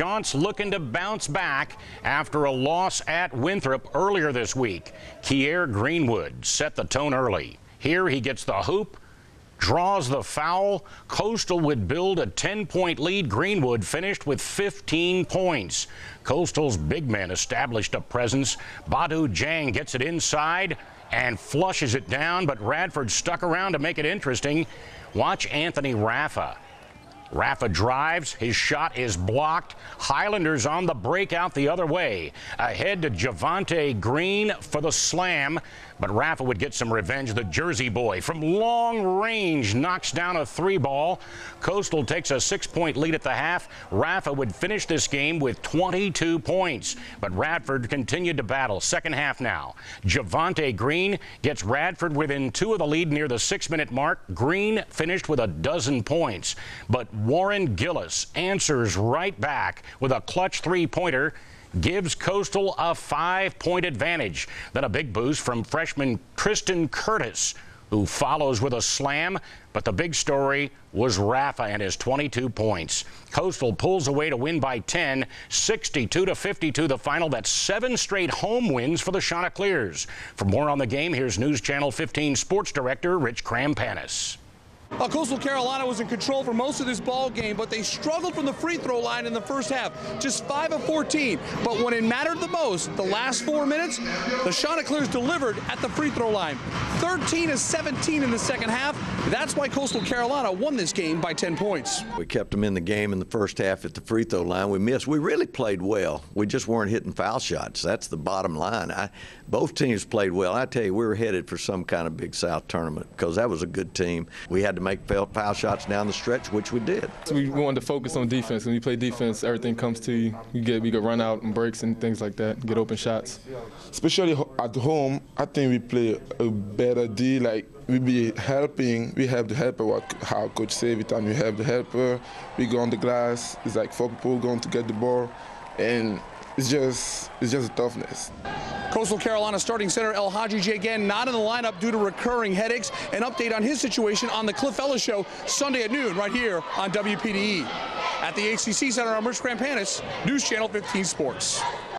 Chants looking to bounce back after a loss at Winthrop earlier this week. Kierre Greenwood set the tone early. Here he gets the hoop, draws the foul. Coastal would build a 10 point lead. Greenwood finished with 15 points. Coastal's big man established a presence. Badou Diagne gets it inside and flushes it down, but Radford stuck around to make it interesting. Watch Anthony Raffa. Raffa drives. His shot is blocked. Highlanders on the break out the other way. Ahead to Javonte Green for the slam. But Raffa would get some revenge. The Jersey boy from long range knocks down a three ball. Coastal takes a six point lead at the half. Raffa would finish this game with 22 points. But Radford continued to battle. Second half now. Javonte Green gets Radford within two of the lead near the six minute mark. Green finished with a dozen points. But Warren Gillis answers right back with a clutch three pointer gives Coastal a five point advantage. Then a big boost from freshman Tristan Curtis, who follows with a slam. But the big story was Raffa and his 22 points. Coastal pulls away to win by 10, 62 to 52 the final. That's seven straight home wins for the Chanticleers. For more on the game, here's News Channel 15 Sports Director Rich Chrampanis. Coastal Carolina was in control for most of this ball game, but they struggled from the free throw line in the first half. Just 5 of 14. But when it mattered the most, the last four minutes, the Chanticleers delivered at the free throw line. 13 of 17 in the second half. That's why Coastal Carolina won this game by 10 points. We kept them in the game in the first half at the free throw line. We missed. We really played well. We just weren't hitting foul shots. That's the bottom line. I, both teams played well. I tell you, we were headed for some kind of Big South tournament because that was a good team. We had to make foul shots down the stretch, which we did. So we wanted to focus on defense. When you play defense, everything comes to you. You get we could run out and breaks and things like that, get open shots. Especially at home, I think we play a better D. Like we be helping. We have the helper. What how Coach say every time you have the helper, we go on the glass. It's like four people going to get the ball, and it's just it's just a toughness. Coastal Carolina starting center El Hadji again not in the lineup due to recurring headaches. An update on his situation on the Cliff Ellis Show Sunday at noon right here on WPDE. At the HTC Center, I'm Rich Chrampanis, News Channel 15 Sports.